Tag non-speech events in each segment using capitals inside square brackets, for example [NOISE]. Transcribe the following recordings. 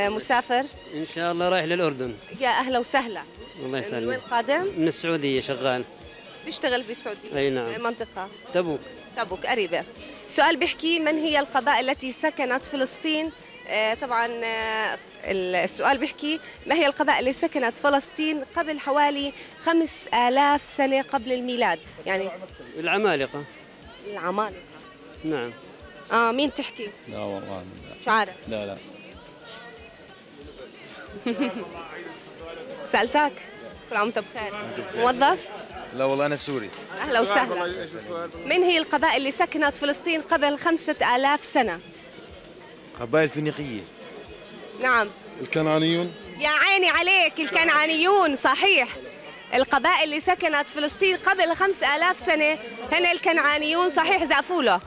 مسافر. إن شاء الله رايح للأردن. يا أهلا وسهلا. الله من وين يسلمك قادم؟ من السعودية شغال. تشتغل بالسعودية. أي نعم. منطقة. تبوك. تبوك قريبة. سؤال بيحكي من هي القبائل التي سكنت فلسطين؟ آه، طبعا آه، السؤال بيحكي ما هي القبائل اللي سكنت فلسطين قبل حوالي خمس آلاف سنة قبل الميلاد؟ يعني العمالقة. العمالقة. نعم. آه مين تحكي؟ لا والله مش عارف؟ لا لا. [LAUGHS] سألتك؟ كل عام وأنت بخير. موظف؟ لا والله أنا سوري. أهلا وسهلا. من هي القبائل اللي سكنت فلسطين قبل خمسة آلاف سنة؟ قبائل فينيقية. نعم. الكنعانيون. يا عيني عليك الكنعانيون صحيح. القبائل اللي سكنت فلسطين قبل خمس آلاف سنة هن الكنعانيون صحيح زقفولة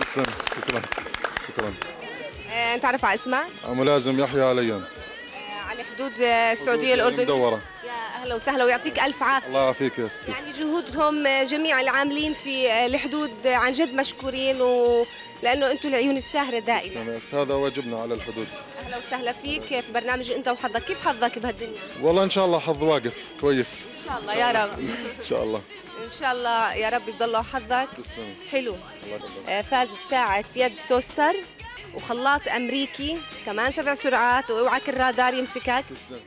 تسلم. شكرا. شكرا. آه، أنت تعرف على اسمها؟ ملازم يحيى عليا آه، على حدود آه، السعودية الأردنية. مدورة. يا أهلا وسهلا ويعطيك ألف عافية. الله يعافيك يا ستي يعني جهودهم جميع العاملين في الحدود عن جد مشكورين و... لأنه أنتم العيون الساهرة دائما. هذا واجبنا على الحدود. أهلا وسهلا فيك في برنامج أنت وحظك. كيف حظك بهالدنيا؟ والله إن شاء الله حظ واقف كويس. إن شاء الله يا رب. إن شاء الله. [LAUGHS] إن شاء الله يا رب يضلوا حظك. تسلم. حلو. الله فاز بساعة يد سوستر. وخلاط أمريكي كمان سبع سرعات وأوعك الرادار يمسكك. تسلم.